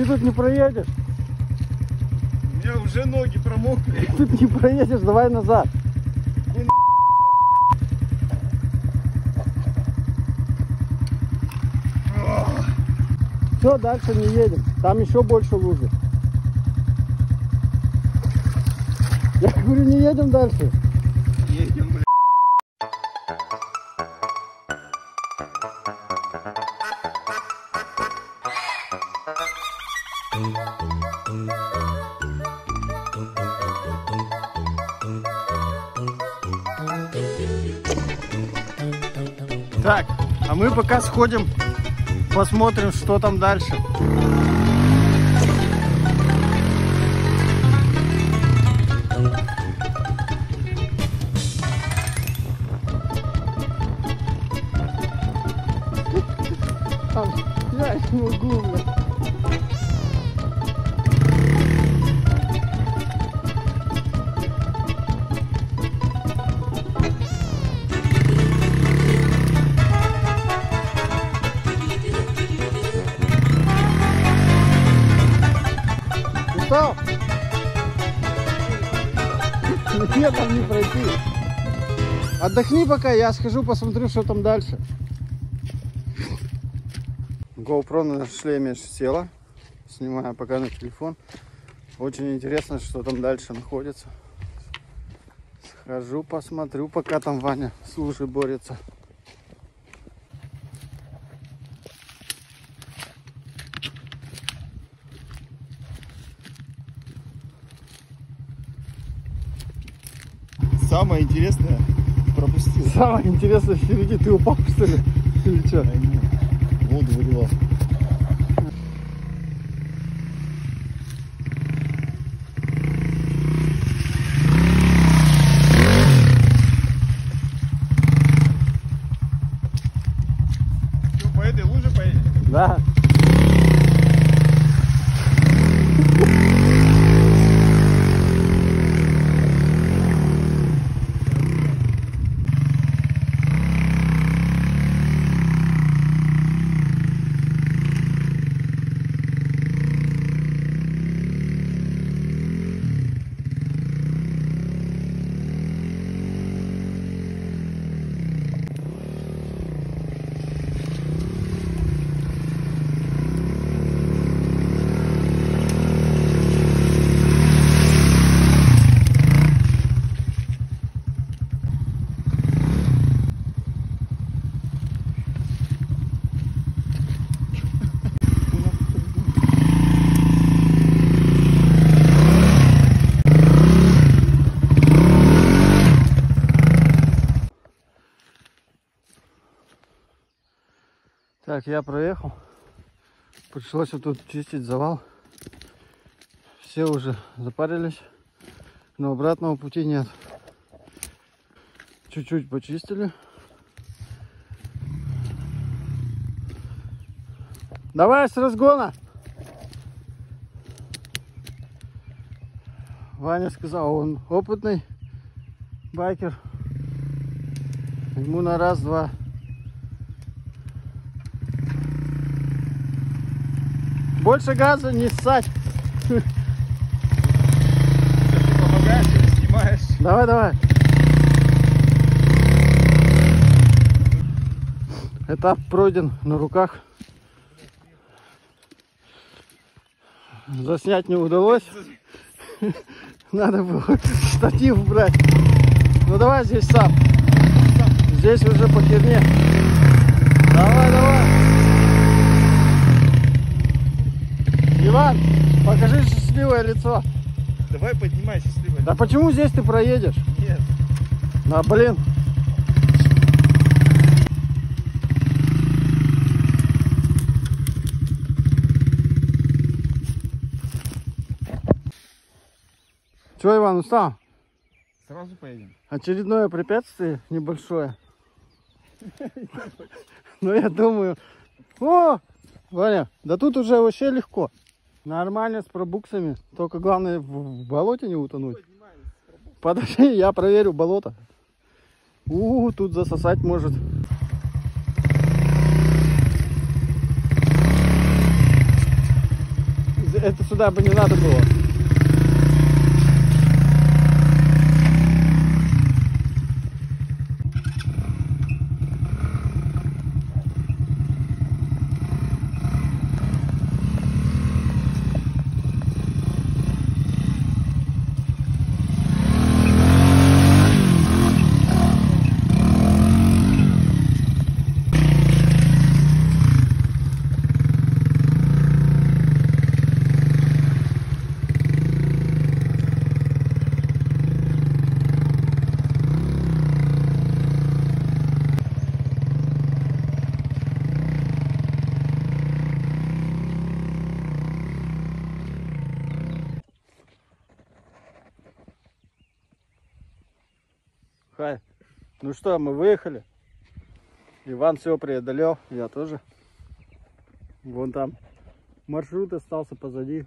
Ты тут не проедешь? У меня уже ноги промокли. Тут не проедешь, давай назад. Все, дальше не едем. Там еще больше лужи. Я говорю, не едем дальше. Так, а мы пока сходим, посмотрим, что там дальше. Там, я не Устал? Нет, там не пройти. Отдохни пока, я схожу, посмотрю, что там дальше. GoPro на шлеме села. Снимаю пока на телефон. Очень интересно, что там дальше находится. Схожу, посмотрю, пока там Ваня с лужей борется. Самое интересное пропустил. Самое интересное впереди. Ты упал, что ли? Или что? Да нет, Воду выливал. Что, по этой луже поедем? Да. Так, я проехал. Пришлось вот тут чистить завал. Все уже запарились, но обратного пути нет. Чуть-чуть почистили. Давай с разгона. Ваня сказал, он опытный байкер. Ему на раз-два. Больше газа не ссать. Давай, давай. Этап пройден на руках. Заснять не удалось. Надо было штатив брать. Ну давай здесь сам. Здесь уже по херне. Давай, давай. Иван, покажи счастливое лицо. Давай поднимай счастливо. Да почему здесь ты проедешь? Нет. Да блин. Че, Иван, устал? Сразу поедем. Очередное препятствие небольшое. Но я думаю, о, Ваня, да тут уже вообще легко. Нормально с пробуксами. Только главное в болоте не утонуть. Подожди, я проверю болото. У, тут засосать может. это сюда бы не надо было. Хай. Ну что, мы выехали. Иван все преодолел, я тоже. Вон там маршрут остался позади.